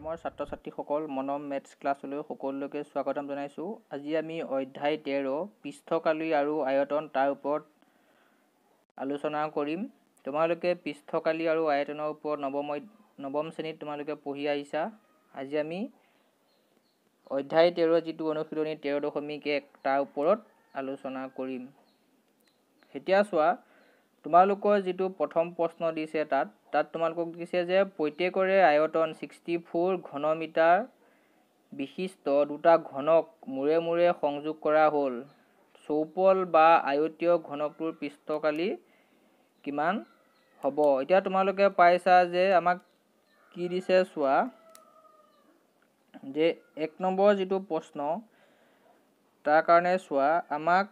মৰমৰ ছাত্ৰ ছাত্ৰীসকল মনম মেথছ ক্লাছলৈ সকলোকে স্বাগতম জনাইছোঁ। আজি আমি অধ্যায় তেৰ পৃষ্ঠকালি আৰু আয়তন তাৰ ওপৰত আলোচনা কৰিম। তোমালোকে পৃষ্ঠকালি আৰু আয়তনৰ ওপৰত নৱম নৱম শ্ৰেণীত তোমালোকে পঢ়ি আহিছা। আজি আমি অধ্যায় তেৰ যিটো অনুশীলনী তেৰ দশমিক এক তাৰ ওপৰত আলোচনা কৰিম। এতিয়া চোৱা তোমালোকৰ যিটো প্ৰথম প্ৰশ্ন দিছে তাত তাত তোমালোকক দিছে যে প্ৰত্যেকৰে আয়তন ছিক্সটি ফ'ৰ ঘনমিটাৰ বিশিষ্ট দুটা ঘনক মূৰে মূৰে সংযোগ কৰা হ'ল। চৌপল বা আয়তীয় ঘনকটোৰ পৃষ্ঠকালি কিমান হ'ব? এতিয়া তোমালোকে পাইছা যে আমাক কি দিছে চোৱা যে এক নম্বৰ যিটো প্ৰশ্ন তাৰ কাৰণে চোৱা আমাক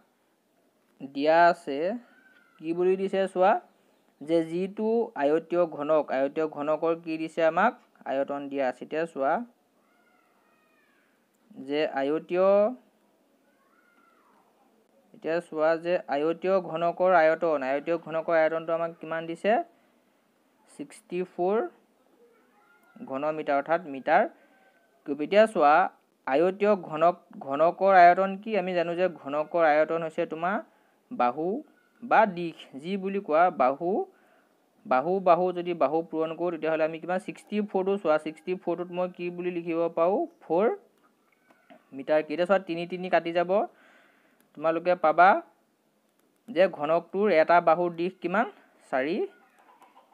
দিয়া আছে কি বুলি দিছে চোৱা? যে যিটো আয়তীয় ঘনক আয়তীয় ঘনকৰ কি দিছে আমাক? আয়তন দিয়া আছে। এতিয়া চোৱা যে আয়তীয় এতিয়া চোৱা যে আয়তীয় ঘনকৰ আয়তন আয়তীয় ঘনকৰ আয়তনটো আমাক কিমান দিছে? ছিক্সটি ফ'ৰ ঘনমিটাৰ অৰ্থাৎ মিটাৰ কিউব। এতিয়া চোৱা আয়তীয় ঘনক ঘনকৰ আয়তন কি? আমি জানো যে ঘনকৰ আয়তন হৈছে তোমাৰ বাহু বা দিশ যি বুলি কোৱা বাহু বাহু বাহু যদি বাহু পূৰণ কৰোঁ তেতিয়াহ'লে আমি কিমান ছিক্সটি ফ'ৰটো চোৱা ছিক্সটি ফ'ৰটোত মই কি বুলি লিখিব পাৰোঁ? ফ'ৰ মিটাৰ কেইটা? চোৱা তিনি তিনি কাটি যাব। তোমালোকে পাবা যে ঘনকটোৰ এটা বাহুৰ দিশ কিমান? চাৰি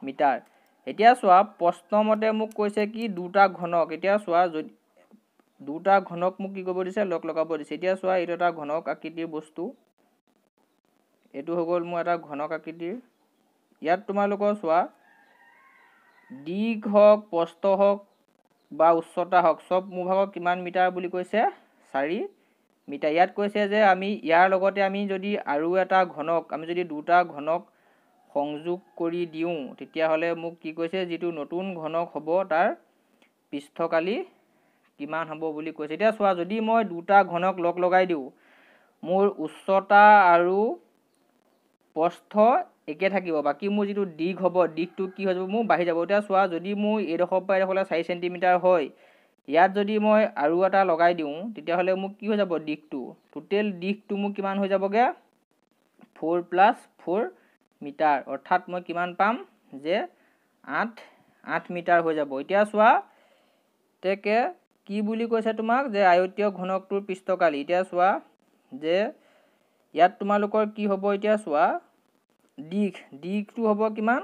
মিটাৰ। এতিয়া চোৱা প্ৰশ্নমতে মোক কৈছে কি দুটা ঘনক। এতিয়া চোৱা যদি দুটা ঘনক মোক কি কৰিব দিছে? লগ লগাব দিছে। এতিয়া চোৱা এইটো এটা ঘনক আকৃতিৰ বস্তু। এইটো হৈ গ'ল মোৰ এটা ঘনক আকৃতিৰ। ইয়াত তোমালোকৰ চোৱা দীঘ হওক প্ৰস্থ হওক বা উচ্চতা হওক চব মোৰ ভাগৰ কিমান মিটাৰ বুলি কৈছে? চাৰি মিটাৰ। ইয়াত কৈছে যে আমি ইয়াৰ লগতে আমি যদি আৰু এটা ঘনক আমি যদি দুটা ঘনক সংযোগ কৰি দিওঁ তেতিয়াহ'লে মোক কি কৈছে যিটো নতুন ঘনক হ'ব তাৰ পৃষ্ঠকালি কিমান হ'ব বুলি কৈছে। এতিয়া চোৱা যদি মই দুটা ঘনক লগ লগাই দিওঁ মোৰ উচ্চতা আৰু প্ৰস্থ একে থাকিব। বাকী মোৰ যিটো দিশ হ'ব দিশটো কি হৈ যাব মোৰ বাঢ়ি যাব। এতিয়া চোৱা যদি মোৰ এইডোখৰ পৰা এইডোখৰলৈ চাৰি চেণ্টিমিটাৰ হয় ইয়াত যদি মই আৰু এটা লগাই দিওঁ তেতিয়াহ'লে মোক কি হৈ যাব দিশটো? টোটেল দিশটো মোৰ কিমান হৈ যাবগৈ? ফ'ৰ প্লাছ ফ'ৰ মিটাৰ অৰ্থাৎ মই কিমান পাম যে আঠ আঠ মিটাৰ হৈ যাব। এতিয়া চোৱা তেকে কি বুলি কৈছে তোমাক যে আয়তীয় ঘনকটোৰ পৃষ্ঠকালি? এতিয়া চোৱা যে ইয়াত তোমালোকৰ কি হ'ব এতিয়া চোৱা? দিশ দিশটো হ'ব কিমান?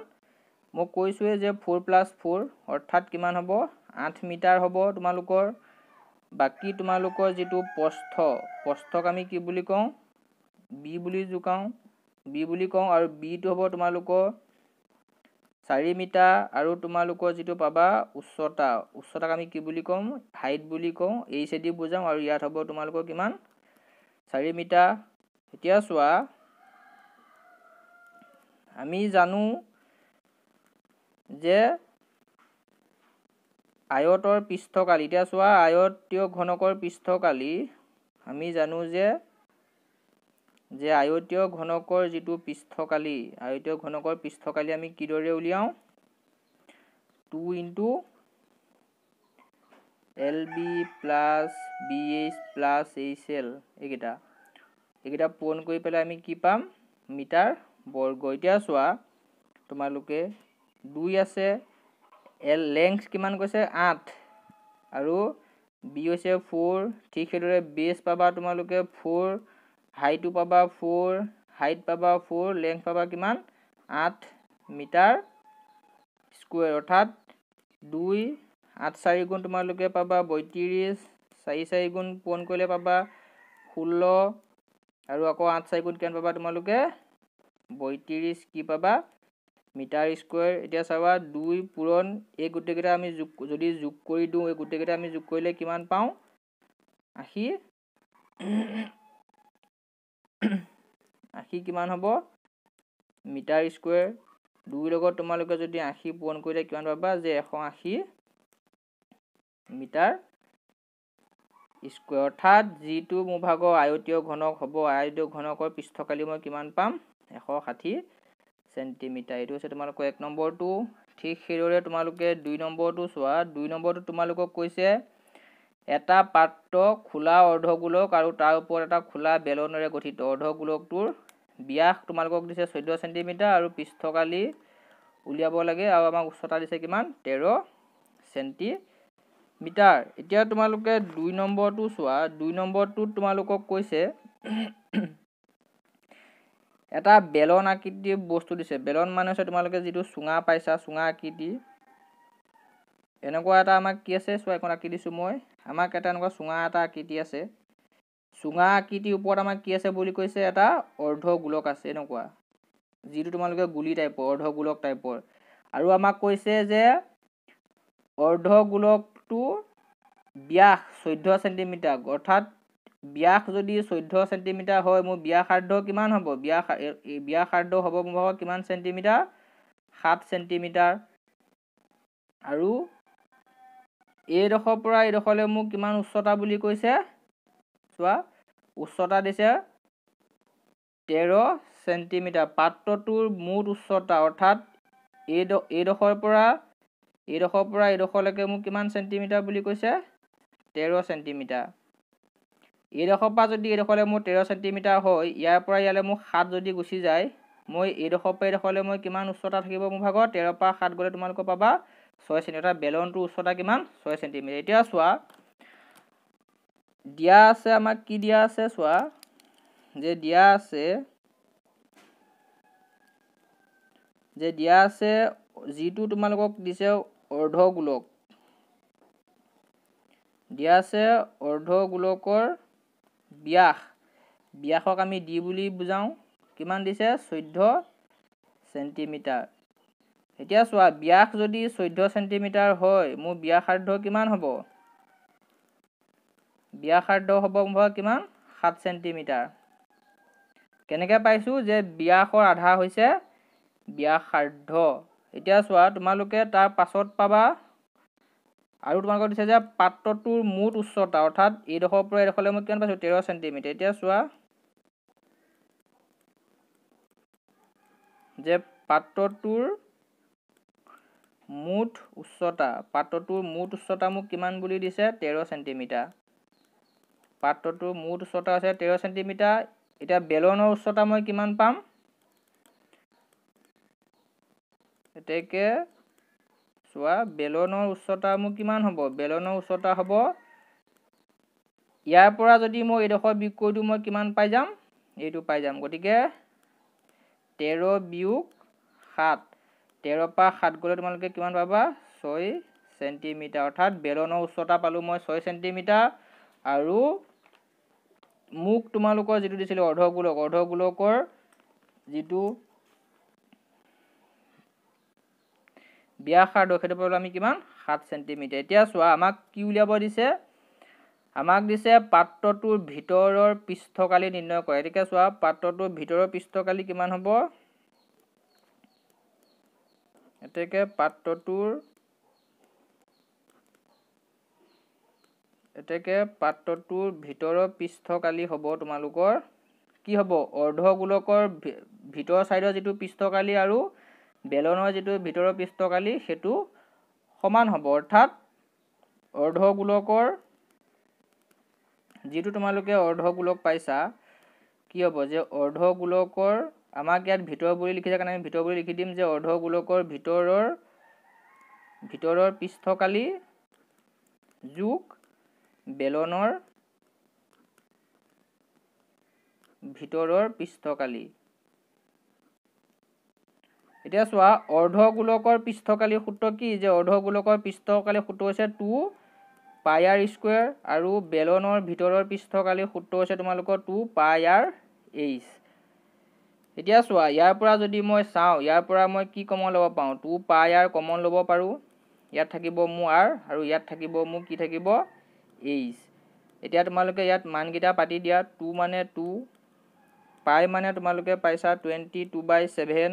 মই কৈছোঁৱে যে ফ'ৰ প্লাছ ফ'ৰ অৰ্থাৎ কিমান হ'ব? আঠ মিটাৰ হ'ব তোমালোকৰ। বাকী তোমালোকৰ যিটো প্ৰস্থ প্ৰস্থক আমি কি বুলি কওঁ? বি বুলি জোকাওঁ। বি বুলি কওঁ আৰু বিটো হ'ব তোমালোকৰ চাৰি মিটাৰ আৰু তোমালোকৰ যিটো পাবা উচ্চতা। উচ্চতাক আমি কি বুলি কওঁ হাইট বুলি কওঁ। এইচেদি বুজাওঁ আৰু ইয়াত হ'ব তোমালোকৰ কিমান? চাৰি মিটাৰ। এতিয়া চোৱা আমি জানো যে আয়তৰ পৃষ্ঠকালি এতিয়া চোৱা আয়তীয় ঘনকৰ পৃষ্ঠকালি আমি জানো যে যে আয়তীয় ঘনকৰ যিটো পৃষ্ঠকালি আয়তীয় ঘনকৰ পৃষ্ঠকালি আমি কিদৰে উলিয়াওঁ? Two into L B plus B H plus H L এইকেইটা। এইকেইটা পূৰণ কৰি পেলাই আমি কি পাম? মিটাৰ বৰ্গ। এতিয়া চোৱা তোমালোকে দুই আছে এল লেংথ কিমান কৈছে? আঠ। আৰু বি হৈছে ফ'ৰ। ঠিক সেইদৰে বেছ পাবা তোমালোকে ফ'ৰ হাইটো পাবা ফ'ৰ হাইট পাবা ফ'ৰ লেংথ পাবা কিমান? আঠ মিটাৰ স্কুৱেৰ। অৰ্থাৎ দুই আঠ চাৰি গুণ তোমালোকে পাবা বত্ৰিছ চাৰি চাৰি গুণ পূৰণ কৰিলে পাবা ষোল্ল আৰু আকৌ আঠ চাৰি গুণ কিমান পাবা তোমালোকে? বত্ৰিছ কি পাবা? মিটাৰ স্কুৱেৰ এতিয়া চাবা দুই পূৰণ এই গোটেইকেইটা আমি যোগ যদি যোগ কৰি দিওঁ এই গোটেইকেইটা আমি যোগ কৰিলে কিমান পাওঁ? আশী। আশী কিমান হ'ব? মিটাৰ স্কুৱেৰ দুইৰ লগত তোমালোকে যদি আশী পূৰণ কৰিলে কিমান পাবা? যে এশ আশী। মিটাৰ স্কুৱেৰ অৰ্থাৎ যিটো মোৰ ভাগৰ আয়তীয় ঘনক হ'ব আয়তীয় ঘনকৰ পৃষ্ঠকালি মই কিমান পাম? এশ ষাঠি চেণ্টিমিটাৰ। এইটো হৈছে তোমালোকৰ এক নম্বৰটো। ঠিক সেইদৰে তোমালোকে দুই নম্বৰটো চোৱা। দুই নম্বৰটো তোমালোকক কৈছে এটা পাত্ৰ খোলা অৰ্ধগোলক আৰু তাৰ ওপৰত এটা খোলা বেলনেৰে গঠিত। অৰ্ধগোলকটোৰ ব্যাস তোমালোকক দিছে চৈধ্য চেণ্টিমিটাৰ আৰু পৃষ্ঠকালি উলিয়াব লাগে আৰু আমাক উচ্চতা দিছে কিমান? তেৰ চেণ্টিমিটাৰ এতিয়া তোমালোকে দুই নম্বৰটো চোৱা দুই নম্বৰটোত তোমালোকক কৈছে এটা বেলন আকৃতিৰ বস্তু দিছে বেলন মানে হৈছে তোমালোকে যিটো চুঙা পাইছা চুঙা আকৃতি। এনেকুৱা এটা আমাক কি আছে চোৱা এখন আঁকি দিছোঁ মই আমাক এটা এনেকুৱা চুঙা এটা আকৃতি আছে। চুঙা আকৃতিৰ ওপৰত আমাক কি আছে বুলি কৈছে এটা অৰ্ধ গোলক আছে এনেকুৱা যিটো তোমালোকে গুলি টাইপৰ অৰ্ধ গোলক টাইপৰ আৰু আমাক কৈছে যে অৰ্ধ গোলকটো ব্যাস চৈধ্য চেণ্টিমিটাৰ অৰ্থাৎ ব্যাস যদি চৈধ্য চেণ্টিমিটাৰ হয় মোৰ ব্যাসাৰ্ধ কিমান হ'ব? ব্যাস ব্যাসাৰ্ধ হ'ব মোৰ কিমান চেণ্টিমিটাৰ? সাত চেণ্টিমিটাৰ। আৰু এইডোখৰৰ পৰা এইডোখৰলৈ মোক কিমান উচ্চতা বুলি কৈছে? চোৱা উচ্চতা দিছে তেৰ চেণ্টিমিটাৰ। পাত্ৰটোৰ মুঠ উচ্চতা অৰ্থাৎ এই এইডোখৰৰ পৰা এইডোখৰৰ পৰা এইডোখৰলৈকে মোক কিমান চেণ্টিমিটাৰ বুলি কৈছে? তেৰ চেণ্টিমিটাৰ এইডোখৰৰ পৰা যদি এইডোখৰলৈ মোৰ তেৰ চেণ্টিমিটাৰ হয় ইয়াৰ পৰা ইয়ালৈ মোক সাত যদি গুচি যায় মই এইডোখৰৰ পৰা এইডোখৰলৈ মই কিমান উচ্চতা থাকিব মোৰ ভাগৰ? তেৰৰ পৰা সাত গ'লে তোমালোকে পাবা ছয় চেণ্টিমিটাৰ বেলনটোৰ উচ্চতা কিমান? ছয় চেণ্টিমিটাৰ এতিয়া চোৱা দিয়া আছে আমাক কি দিয়া আছে চোৱা যে দিয়া আছে যে দিয়া আছে যিটো তোমালোকক দিছে অৰ্ধ গোলক দিয়া আছে অৰ্ধ গোলকৰ ব্যাস। ব্যাসক আমি ডি বুলি বুজাওঁ। কিমান দিছে? চৈধ্য চেণ্টিমিটাৰ। এতিয়া চোৱা ব্যাস যদি চৈধ্য চেণ্টিমিটাৰ হয় মোৰ ব্যাসাৰ্ধ কিমান হ'ব? ব্যাসাৰ্ধ হ'ব কিমান? সাত চেণ্টিমিটাৰ। কেনেকৈ পাইছোঁ যে ব্যাসৰ আধা হৈছে ব্যাসাৰ্ধ। এতিয়া চোৱা তোমালোকে তাৰ পাছত পাবা আৰু তোমালোকক দিছে যে পাত্ৰটোৰ মুঠ উচ্চতা অৰ্থাৎ এইডোখৰৰ পৰা এইডোখৰলৈ মই কিমান পাইছোঁ তেৰ চেণ্টিমিটাৰ এতিয়া চোৱা যে পাত্ৰটোৰ মুঠ উচ্চতা পাত্ৰটোৰ মুঠ উচ্চতা মোক কিমান বুলি দিছে তেৰ চেণ্টিমিটাৰ পাত্ৰটোৰ মুঠ উচ্চতা আছে তেৰ চেণ্টিমিটাৰ এতিয়া বেলনৰ উচ্চতা মই কিমান পাম? এতেকে চোৱা বেলনৰ উচ্চতা মোৰ কিমান হ'ব? বেলনৰ উচ্চতা হ'ব ইয়াৰ পৰা যদি মই এইডোখৰ বিয়োগ কৰি দিওঁ মই কিমান পাই যাম? এইটো পাই যাম। গতিকে তেৰ বিয়োগ সাত। তেৰৰ পৰা সাত গ'লে তোমালোকে কিমান পাবা? ছয় চেণ্টিমিটাৰ। অৰ্থাৎ বেলনৰ উচ্চতা পালোঁ মই ছয় চেণ্টিমিটাৰ আৰু মোক তোমালোকৰ যিটো দিছিলোঁ অৰ্ধগোলক অৰ্ধগোলকৰ যিটো ব্যাসাৰ্ধ সেইটো পালোঁ আমি কিমান? সাত চেণ্টিমিটাৰ এতিয়া চোৱা আমাক কি উলিয়াব দিছে? আমাক দিছে পাত্ৰটোৰ ভিতৰৰ পৃষ্ঠকালি নিৰ্ণয় কৰে। গতিকে চোৱা পাত্ৰটোৰ ভিতৰৰ পৃষ্ঠকালি কিমান হ'ব? এতেকে পাত্ৰটোৰ এতেকে পাত্ৰটোৰ ভিতৰৰ পৃষ্ঠকালি হ'ব তোমালোকৰ। কি হ'ব? অৰ্ধগোলকৰ ভিতৰৰ ছাইডৰ যিটো পৃষ্ঠকালি আৰু বেলনৰ যিটো ভিতৰৰ পৃষ্ঠকালি সেইটো সমান হ'ব। অৰ্থাৎ অৰ্ধগোলকৰ যিটো তোমালোকে অৰ্ধগোলক পাইছা কি হ'ব যে অৰ্ধগোলকৰ আমাক ইয়াত ভিতৰ বুলি লিখিছে কাৰণে আমি ভিতৰ বুলি লিখি দিম যে অৰ্ধগোলকৰ ভিতৰৰ ভিতৰৰ পৃষ্ঠকালি যোগ বেলনৰ ভিতৰৰ পৃষ্ঠকালি। এতিয়া চোৱা অৰ্ধগোলকৰ পৃষ্ঠকালি সূত্ৰ কি? যে অৰ্ধগোলকৰ পৃষ্ঠকালি সূত্ৰ হৈছে টু পাই আৰ স্কুৱেৰ আৰু বেলনৰ ভিতৰৰ পৃষ্ঠকালি সূত্ৰ হৈছে তোমালোকৰ টু পাই আৰ এইচ এতিয়া চোৱা ইয়াৰ পৰা যদি মই চাওঁ ইয়াৰ পৰা মই কি কমন ল'ব পাৰোঁ টু পাই আৰ কমন ল'ব পাৰোঁ। ইয়াত থাকিব মোৰ আৰ আৰু ইয়াত থাকিব মোৰ কি থাকিব? এইচ এতিয়া তোমালোকে ইয়াত মানকেইটা পাতি দিয়া। টু মানে টু পাই মানে তোমালোকে পাইছা twenty two by seven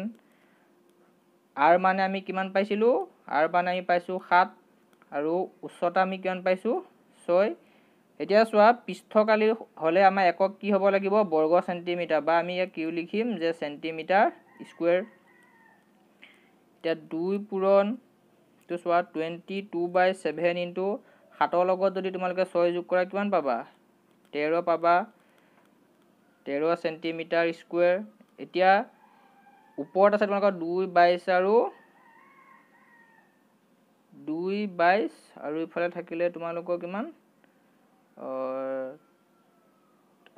r মানে আমি কিমান পাইছিলোঁ? আৰ মানে আমি পাইছোঁ সাত আৰু উচ্চতা আমি কিমান পাইছোঁ? ছয়। এতিয়া চোৱা পৃষ্ঠকালি হ'লে আমাৰ একক কি হ'ব লাগিব? বৰ্গ চেণ্টিমিটাৰ। বা আমি কিউ লিখিম যে চেণ্টিমিটাৰ স্কুৱেৰ। এতিয়া দুই পূৰণটো চোৱা টুৱেণ্টি টু বাই ইনটু সাতৰ লগত যদি তোমালোকে ছয় যোগ কৰা কিমান পাবা? তেৰ পাবা। তেৰ চেণ্টিমিটাৰ স্কুৱেৰ। এতিয়া ওপৰত আছে তোমালোকৰ দুই বাইছ আৰু দুই বাইছ আৰু ইফালে থাকিলে তোমালোকৰ কিমান?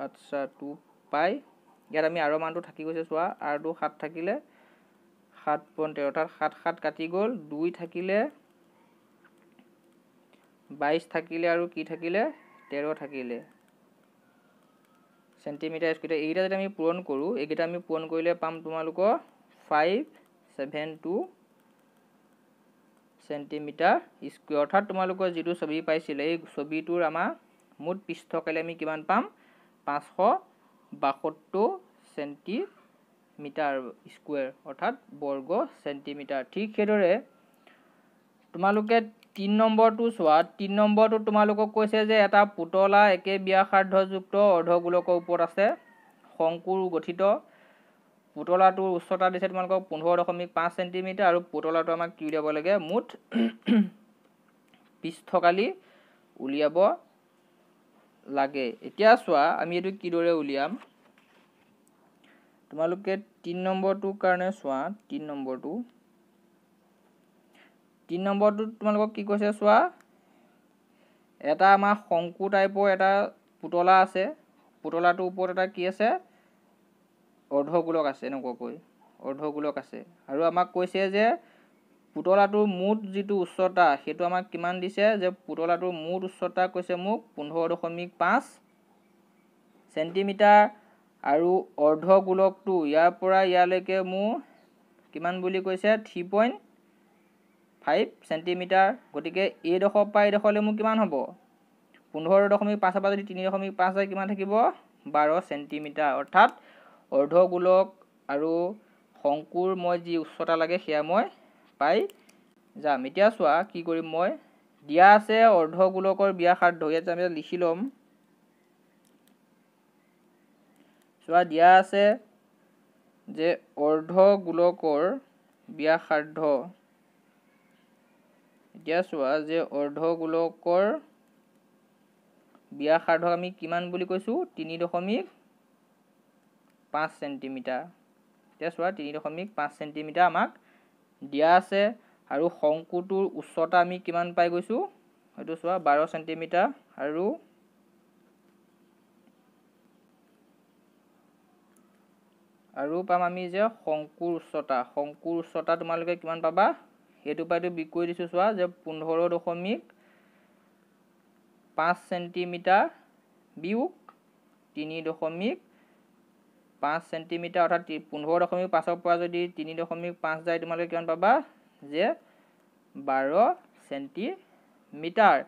আচ্ছা টু পাই। ইয়াত আমি আৰৰ মানটো থাকি গৈছে চোৱা। আৰটো সাত থাকিলে সাত পইণ্ট তেৰ অৰ্থাৎ সাত সাত কাটি গ'ল। দুই থাকিলে বাইছ থাকিলে আৰু কি থাকিলে? তেৰ থাকিলে। চেণ্টিমিটাৰ স্কুৱেৰ এইকেইটা যদি আমি পূৰণ কৰোঁ এইকেইটা আমি পূৰণ কৰিলে পাম তোমালোকৰ five seven two centimetre square অৰ্থাৎ তোমালোকৰ যিটো ছবি পাইছিলে এই ছবিটোৰ আমাৰ মুঠ পৃষ্ঠকালি আমি কিমান পাম? পাঁচশ বাসত্তৰ চেণ্টিমিটাৰ স্কুৱেৰ অৰ্থাৎ বৰ্গ চেণ্টিমিটাৰ। ঠিক সেইদৰে তোমালোকে তিনি নম্বৰটো চোৱা। তিনি নম্বৰটো তোমালোকক কৈছে যে এটা পুতলা একে ব্যাসাৰ্ধযুক্ত অৰ্ধগোলকৰ ওপৰত আছে। শংকুৰ গঠিত। পুতলাটোৰ উচ্চতা দিছে তোমালোকক পোন্ধৰ দশমিক পাঁচ চেণ্টিমিটাৰ আৰু পুতলাটো আমাক কি উলিয়াব লাগে? মুঠ পৃষ্ঠকালি উলিয়াব লাগে। এতিয়া চোৱা আমি এইটো কিদৰে উলিয়াম? তোমালোকে তিনি নম্বৰটোৰ কাৰণে চোৱা তিনি নম্বৰটো। তিনি নম্বৰটোত তোমালোকক কি কৈছে চোৱা? এটা আমাৰ শংকু টাইপৰ এটা পুতলা আছে। পুতলাটোৰ ওপৰত এটা কি আছে? অৰ্ধগোলক আছে এনেকুৱাকৈ অৰ্ধগোলক আছে। আৰু আমাক কৈছে যে পুতলাটোৰ মুঠ যিটো উচ্চতা সেইটো আমাক কিমান দিছে? যে পুতলাটোৰ মুঠ উচ্চতা কৈছে মোক পোন্ধৰ দশমিক পাঁচ চেণ্টিমিটাৰ আৰু অৰ্ধগোলকটো ইয়াৰ পৰা ইয়ালৈকে মোৰ কিমান বুলি কৈছে? Three point five centimetre. গতিকে এইডোখৰ পৰা এইডোখৰলৈ মোৰ কিমান হ'ব? পোন্ধৰ দশমিক পাঁচৰ পৰা যদি তিনি দশমিক পাঁচ হয় কিমান থাকিব? বাৰ চেণ্টিমিটাৰ। অৰ্থাৎ অৰ্ধগোলক আৰু শংকুৰ মই যি উচ্চতা লাগে সেয়া মই পাই যাম। এতিয়া চোৱা কি কৰিম মই? দিয়া আছে অৰ্ধগোলকৰ ব্যাসাৰ্ধ ইয়াত আমি লিখি ল'ম। চোৱা দিয়া আছে যে অৰ্ধগোলকৰ ব্যাসাৰ্ধ এতিয়া চোৱা যে অৰ্ধগোলকৰ ব্যাসাৰ্ধক আমি কিমান বুলি কৈছোঁ? তিনি দশমিক পাঁচ চেণ্টিমিটাৰ এতিয়া চোৱা তিনি দশমিক পাঁচ চেণ্টিমিটাৰ আমাক দিয়া আছে। আৰু শংকুটোৰ উচ্চতা আমি কিমান পাই গৈছোঁ? সেইটো চোৱা বাৰ চেণ্টিমিটাৰ আৰু আৰু পাম আমি যে শংকুৰ উচ্চতা। শংকুৰ উচ্চতা তোমালোকে কিমান পাবা? সেইটো পৰাইতো বিক কৰি দিছোঁ চোৱা যে পোন্ধৰ দশমিক পাঁচ চেণ্টিমিটাৰ বিয়োগ তিনি দশমিক পাঁচ চেণ্টিমিটাৰ অৰ্থাৎ পোন্ধৰ দশমিক পাঁচৰ পৰা যদি তিনি দশমিক পাঁচ যায় তোমালোকে কিমান পাবা? যে বাৰ চেণ্টিমিটাৰ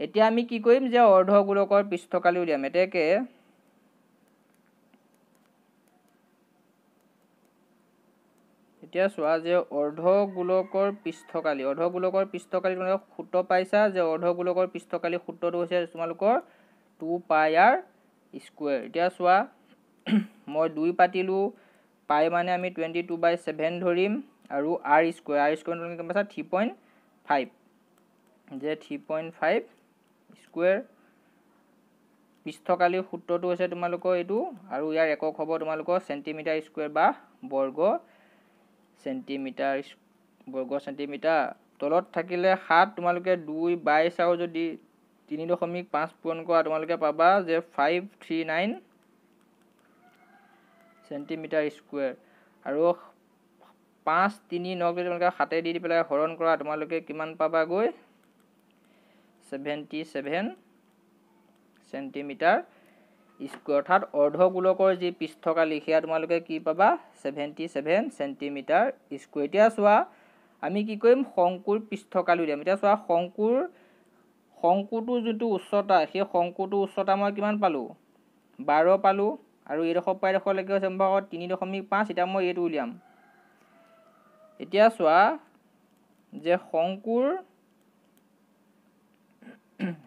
এতিয়া আমি কি কৰিম? যে অৰ্ধগোলকৰ পৃষ্ঠকালি উলিয়াম। এতেকে এতিয়া চোৱা যে অৰ্ধগোলকৰ পৃষ্ঠকালি অৰ্ধগোলকৰ পৃষ্ঠকালি তোমালোকে সূত্ৰ পাইছা যে অৰ্ধগোলকৰ পৃষ্ঠকালি সূত্ৰটো হৈছে তোমালোকৰ টু পাই আৰ স্কুৱেৰ এতিয়া চোৱা মই দুই পাতিলোঁ পাই মানে আমি টুৱেণ্টি টু বাই ছেভেন ধৰিম আৰু আৰ স্কুৱেৰ আৰ স্কুৱেৰ তোমালোকে গম পাইছা থ্ৰী পইণ্ট ফাইভ যে থ্ৰী পইণ্ট ফাইভ স্কুৱেৰ পৃষ্ঠকালিৰ সূত্ৰটো হৈছে তোমালোকৰ এইটো আৰু ইয়াৰ একক হ'ব তোমালোকৰ চেণ্টিমিটাৰ স্কুৱেৰ বা বৰ্গ চেণ্টিমিটাৰ বৰ্গ চেণ্টিমিটাৰ তলত থাকিলে সাত তোমালোকে দুই বাইছ আৰু যদি তিনি দশমিক পাঁচ পূৰণ কৰা তোমালোকে পাবা যে five three nine centimetre square আৰু পাঁচ তিনি নক যদি তোমালোকে সাতে দি পেলাই হৰণ কৰা তোমালোকে কিমান পাবাগৈ? ছেভেণ্টি ছেভেন চেণ্টিমিটাৰ স্কুৱেৰ অৰ্থাৎ অৰ্ধগোলকৰ যি পৃষ্ঠকালি সেয়া তোমালোকে কি পাবা? ছেভেণ্টি ছেভেন চেণ্টিমিটাৰ স্কুৱেৰ এতিয়া চোৱা আমি কি কৰিম? শংকুৰ পৃষ্ঠকালি উলিয়াম এতিয়া চোৱা শংকুৰ শংকুটোৰ যিটো উচ্চতা সেই শংকুটোৰ উচ্চতা মই কিমান পালোঁ? বাৰ পালোঁ। আৰু এইডোখৰ পৰা এডোখৰলৈকে হৈছে মোৰ তিনি দশমিক পাঁচ এতিয়া মই এইটো উলিয়াম। এতিয়া চোৱা যে শংকুৰ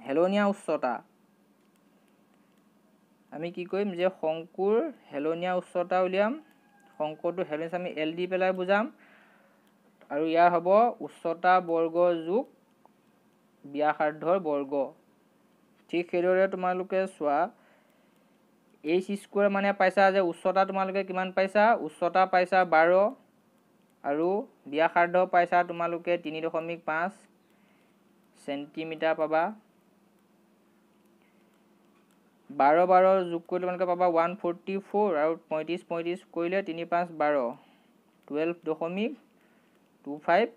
হেলনীয়া উচ্চতা আমি কি কৰিম যে শংকুৰ হেলনীয়া উচ্চতা উলিয়াম শংকুৰটো হেলনীয়া আমি এল দি পেলাই বুজাম আৰু ইয়াৰ হ'ব উচ্চতা বৰ্গ যোগ ব্যাসাৰ্ধৰ বৰ্গ। ঠিক সেইদৰে তোমালোকে চোৱা এইচ স্কুৱেৰ মানে পাইছা যে উচ্চতা তোমালোকে কিমান পাইছা? উচ্চতা পাইছা বাৰ আৰু ব্যাসাৰ্ধ পাইছা তোমালোকে তিনি দশমিক পাঁচ চেণ্টিমিটাৰ পাবা। বাৰ বাৰ যোগ কৰি তোমালোকে পাবা ওৱান ফৰ্টি ফ'ৰ আৰু পঁয়ত্ৰিছ পঁয়ত্ৰিছ কৰিলে তিনি পাঁচ বাৰ। টুৱেল্ভ দশমিক টু ফাইভ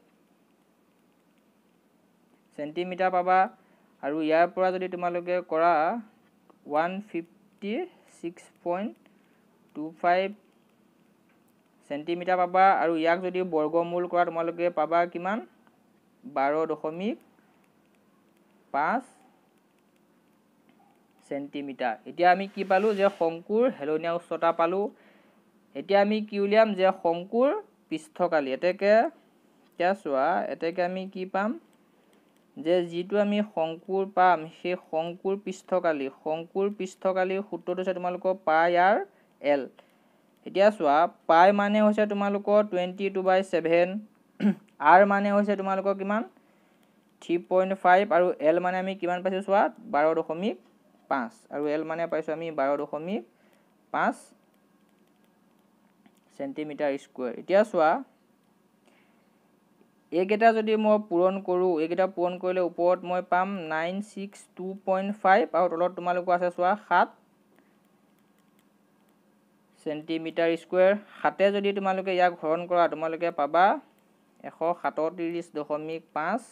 চেণ্টিমিটাৰ পাবা। আৰু ইয়াৰ পৰা যদি তোমালোকে কৰা one fifty six point two five centimetre পাবা আৰু ইয়াক যদি বৰ্গমূল কৰা তোমালোকে পাবা কিমান? বাৰ দশমিক পাঁচ চেণ্টিমিটাৰ এতিয়া আমি কি পালোঁ? যে শংকুৰ হেলনীয়া উচ্চতা পালোঁ। এতিয়া আমি কি উলিয়াম? যে শংকুৰ পৃষ্ঠকালি। এতেকে এতিয়া চোৱা এতেকে আমি কি পাম? যে যিটো আমি শংকুৰ পাম সেই শংকুৰ পৃষ্ঠকালি শংকুৰ পৃষ্ঠকালিৰ সূত্ৰটো হৈছে তোমালোকৰ পাই আৰ এল। এতিয়া চোৱা পাই মানে হৈছে তোমালোকৰ twenty two by seven r মানে হৈছে তোমালোকৰ কিমান? থ্ৰী পইণ্ট ফাইভ আৰু এল মানে আমি কিমান পাইছোঁ চোৱা? বাৰ দশমিক পাঁচ আৰু এল মানে পাইছোঁ আমি বাৰ দশমিক পাঁচ চেণ্টিমিটাৰ স্কুৱেৰ। এতিয়া চোৱা এইকেইটা যদি মই পূৰণ কৰোঁ এইকেইটা পূৰণ কৰিলে ওপৰত মই পাম nine six two point five আৰু তলত তোমালোকৰ আছে চোৱা সাত চেণ্টিমিটাৰ স্কুৱেৰ। সাতে যদি তোমালোকে ইয়াক হৰণ কৰা তোমালোকে পাবা এশ সাতত্ৰিছ দশমিক পাঁচ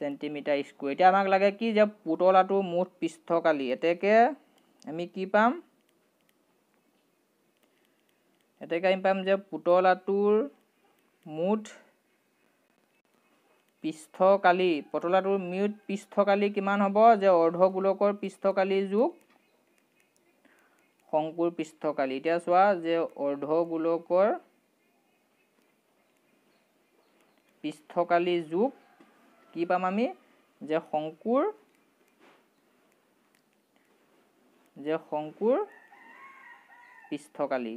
চেণ্টিমিটাৰ স্কুৱেৰ। এতিয়া আমাক লাগে কি যে পুতলাটোৰ মুঠ পৃষ্ঠকালি। এতেকে আমি কি পাম? এতেকে আমি পাম যে পুতলাটোৰ মুঠ পৃষ্ঠকালি পুতলাটোৰ মুঠ পৃষ্ঠকালি কিমান হ'ব? যে অৰ্ধগোলকৰ পৃষ্ঠকালি যোগ শংকুৰ পৃষ্ঠকালি। এতিয়া চোৱা যে অৰ্ধগোলকৰ পৃষ্ঠকালি যোগ কি পাম আমি? যে শংকুৰ যে শংকুৰ পৃষ্ঠকালি।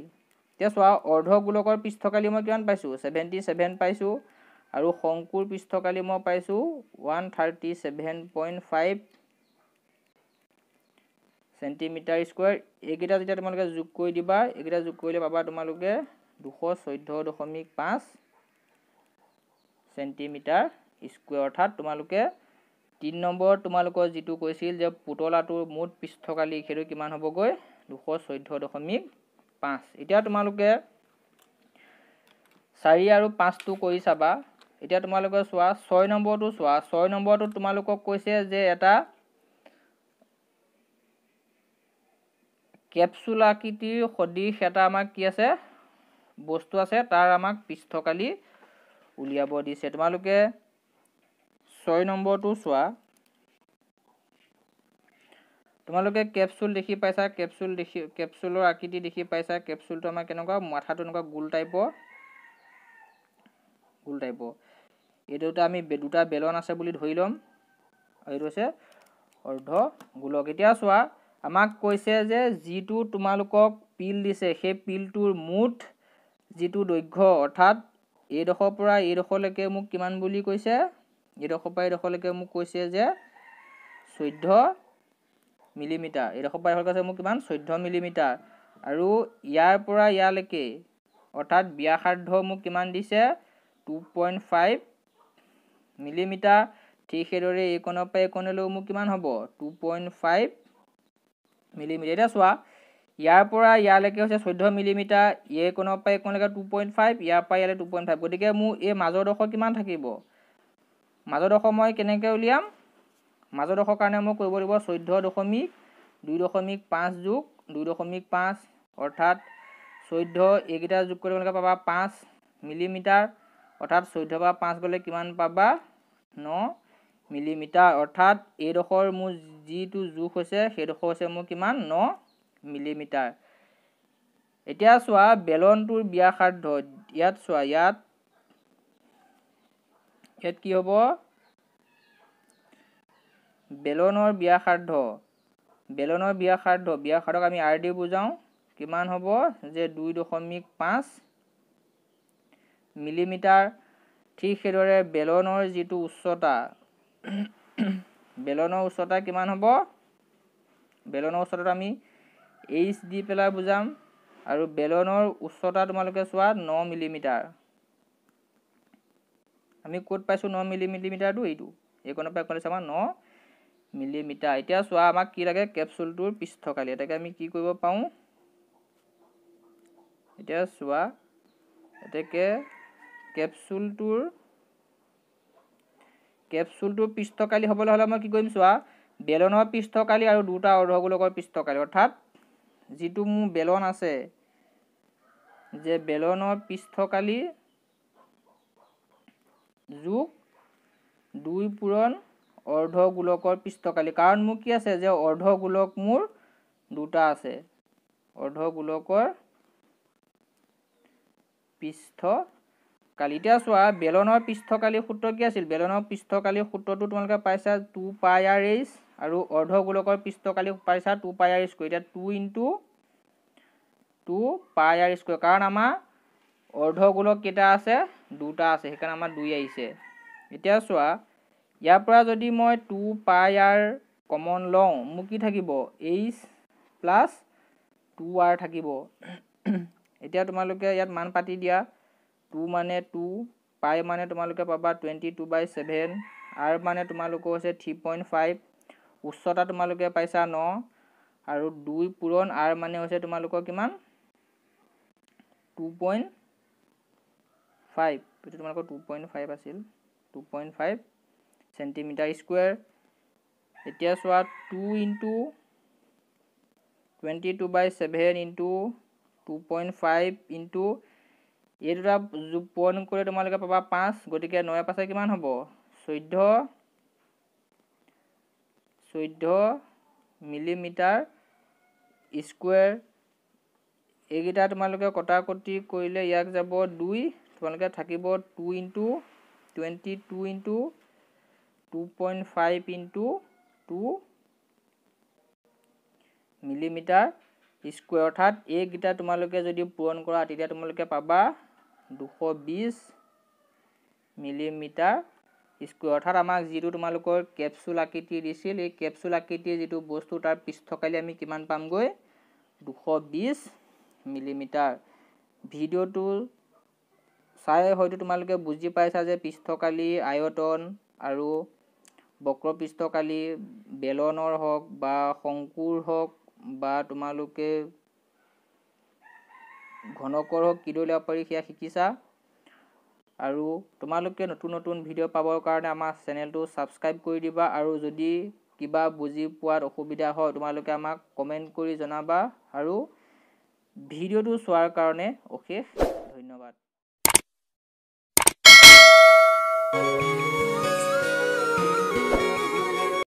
এতিয়া চোৱা অৰ্ধগোলকৰ পৃষ্ঠকালি মই কিমান পাইছোঁ? ছেভেণ্টি ছেভেন পাইছোঁ আৰু শংকুৰ পৃষ্ঠকালি মই পাইছোঁ one thirty seven point five centimetre square এইকেইটা যেতিয়া তোমালোকে যোগ কৰি দিবা এইকেইটা যোগ কৰিলে পাবা তোমালোকে দুশ চৈধ্য দশমিক পাঁচ চেণ্টিমিটাৰ স্কুৱেৰ অৰ্থাৎ তোমালোকে তিনি নম্বৰত তোমালোকৰ যিটো কৈছিল যে পুতলাটোৰ মুঠ পৃষ্ঠকালি সেইটো কিমান হ'বগৈ? দুশ চৈধ্য দশমিক পাঁচ। এতিয়া তোমালোকে চাৰি আৰু পাঁচটো কৰি চাবা। এতিয়া তোমালোকে চোৱা ছয় নম্বৰটো চোৱা। ছয় নম্বৰটোত তোমালোকক কৈছে যে এটা কেপচুল আকৃতিৰ সদৃশ এটা আমাক কি আছে? বস্তু আছে তাৰ আমাক পৃষ্ঠকালি উলিয়াব দিছে। তোমালোকে ছয় নম্বৰটো চোৱা। তোমালোকে কেপচুল দেখি পাইছা কেপচুল দেখি কেপচুলৰ আকৃতি দেখি পাইছা কেপচুলটো আমাৰ কেনেকুৱা মাথাটো এনেকুৱা গোল টাইপৰ গোল টাইপৰ এইটোতে আমি দুটা বেলন আছে বুলি ধৰি ল'ম। এইটো হৈছে অৰ্ধ গোলক। এতিয়া চোৱা আমাক কৈছে যে যিটো তোমালোকক পিল দিছে সেই পিলটোৰ মুঠ যিটো দৈৰ্ঘ্য অৰ্থাৎ এইডোখৰৰ পৰা এইডোখৰলৈকে মোক কিমান বুলি কৈছে? এইডোখৰ পৰা এইডোখৰলৈকে মোক কৈছে যে চৈধ্য মিলিমিটাৰ। এইডোখৰ পৰা এইডোখৰ কৈছে মোক কিমান? চৈধ্য মিলিমিটাৰ। আৰু ইয়াৰ পৰা ইয়ালৈকে অৰ্থাৎ ব্যাসাৰ্ধ মোক কিমান দিছে? Two point five millimetre. ঠিক সেইদৰে এইকণৰ পৰা এইকণলৈও মোক কিমান হ'ব? Two point five millimetre. এতিয়া চোৱা ইয়াৰ পৰা ইয়ালৈকে হৈছে চৈধ্য মিলিমিটাৰ। এইকণৰ পৰা এইকণলৈকে টু পইণ্ট ফাইভ ইয়াৰ পৰা ইয়ালৈ টু পইণ্ট ফাইভ। গতিকে মোৰ এই মাজৰডোখৰ কিমান থাকিব? মাজৰডোখৰ মই কেনেকৈ উলিয়াম? মাজৰডোখৰ কাৰণে মই কৰিব লাগিব চৈধ্য দশমিক দুই দশমিক পাঁচ যোগ দুই দশমিক পাঁচ অৰ্থাৎ চৈধ্য এইকেইটা যোগ কৰিব লাগে পাবা পাঁচ মিলিমিটাৰ অৰ্থাৎ চৈধ্য বা পাঁচ গ'লে কিমান পাবা ন মিলিমিটাৰ অৰ্থাৎ এইডোখৰ মোৰ যিটো জোখ হৈছে সেইডোখৰ হৈছে মোৰ কিমান ন মিলিমিটাৰ। এতিয়া চোৱা বেলনটোৰ ব্যাসাৰ্ধ ইয়াত চোৱা ইয়াত ইয়াত কি হ'ব? বেলনৰ ব্যাসাৰ্ধ। বেলনৰ ব্যাসাৰ্ধ ব্যাসাৰ্ধক আমি আৰ দি বুজাওঁ। কিমান হ'ব? যে দুই দশমিক পাঁচ মিলিমিটাৰ। ঠিক সেইদৰে বেলনৰ যিটো উচ্চতা বেলনৰ উচ্চতা কিমান হ'ব? বেলনৰ উচ্চতাটো আমি এইচ দি পেলাই বুজাম। আৰু বেলনৰ উচ্চতা তোমালোকে চোৱা ন মিলিমিটাৰ। আমি ক'ত পাইছোঁ ন মিলি মিলিমিটাৰটো? এইটো। এইকণৰ পৰা এইকণলৈ চাবা ন মিলিমিটাৰ। এতিয়া চোৱা আমাক কি লাগে কেপচুলটোৰ পৃষ্ঠকালি। এটাকে আমি কি কৰিব পাৰোঁ? এতিয়া চোৱা এতেকে কেপচুলটোৰ কেপচুলটোৰ পৃষ্ঠকালি হ'বলৈ হ'লে মই কি কৰিম চোৱা বেলনৰ পৃষ্ঠকালি আৰু দুটা অৰ্ধগোলকৰ পৃষ্ঠকালি। অৰ্থাৎ যিটো মোৰ বেলন আছে যে বেলনৰ পৃষ্ঠকালি যোগ দুই পূৰণ অৰ্ধগোলকৰ পৃষ্ঠকালি। কাৰণ মোৰ কি আছে যে অৰ্ধগোলক মোৰ দুটা আছে। অৰ্ধগোলকৰ পৃষ্ঠকালি। এতিয়া চোৱা বেলনৰ পৃষ্ঠকালি সূত্ৰ কি আছিল? বেলনৰ পৃষ্ঠকালি সূত্ৰটো তোমালোকে পাইছা টু পাই আৰ এইচ আৰু অৰ্ধগোলকৰ পৃষ্ঠকালি পাইছা টু পাই আৰ স্কুৱেৰ। এতিয়া two into two pi r square. কাৰণ আমাৰ অৰ্ধগোলক কেইটা আছে? দুটা আছে। সেইকাৰণে আমাৰ দুই আহিছে। এতিয়া চোৱা ইয়াৰ পৰা যদি মই টু পাই আৰ কমন লওঁ মোক কি থাকিব? এইচ প্লাছ টু আৰ থাকিব। এতিয়া তোমালোকে ইয়াত মান পাতি দিয়া। টু মানে টু পাই মানে তোমালোকে পাবা twenty two by seven. R মানে তোমালোকৰ হৈছে থ্ৰী পইণ্ট ফাইভ। উচ্চতা তোমালোকে পাইছা ন। আৰু দুই পূৰণ আৰ মানে হৈছে তোমালোকৰ কিমান? Two point five. এইটো তোমালোকৰ টু পইণ্ট ফাইভ আছিল। Two point five. Centimetre square এতিয়া চোৱা two into twenty two by seven into two point five into এই দুটা পূৰণ কৰিলে তোমালোকে পাবা পাঁচ গতিকে নয়ে পাছে কিমান হ'ব? চৈধ্য চৈধ্য মিলিমিটাৰ স্কুৱেৰ এইকেইটা তোমালোকে কটা কটি কৰিলে ইয়াক যাব দুই তোমালোকে থাকিব two into twenty two into two point five into two millimetre square অৰ্থাৎ এইকেইটা তোমালোকে যদি পূৰণ কৰা তেতিয়া তোমালোকে পাবা দুশ বিছ মিলিমিটাৰ স্কুৱেৰ অৰ্থাৎ আমাক যিটো তোমালোকৰ কেপচুল আকৃতি দিছিল এই কেপচুল আকৃতিৰ যিটো বস্তু তাৰ পৃষ্ঠকালি আমি কিমান পামগৈ? দুশ বিছ মিলিমিটাৰ ভিডিঅ'টো চাই হয়তো তোমালোকে বুজি পাইছা যে পৃষ্ঠকালি আয়তন আৰু বক্ৰপৃষ্ঠকালি বেলনৰ হওক বা শংকুৰ হওক বা তোমালোকে ঘনকৰ হওক কিদৰে উলিয়াব পাৰি সেয়া শিকিছা। আৰু তোমালোকে নতুন নতুন ভিডিঅ' পাবৰ কাৰণে আমাৰ চেনেলটো ছাবস্ক্ৰাইব কৰি দিবা আৰু যদি কিবা বুজি পোৱাত অসুবিধা হয় তোমালোকে আমাক কমেণ্ট কৰি জনাবা। আৰু ভিডিঅ'টো চোৱাৰ কাৰণে অশেষ ধন্যবাদ।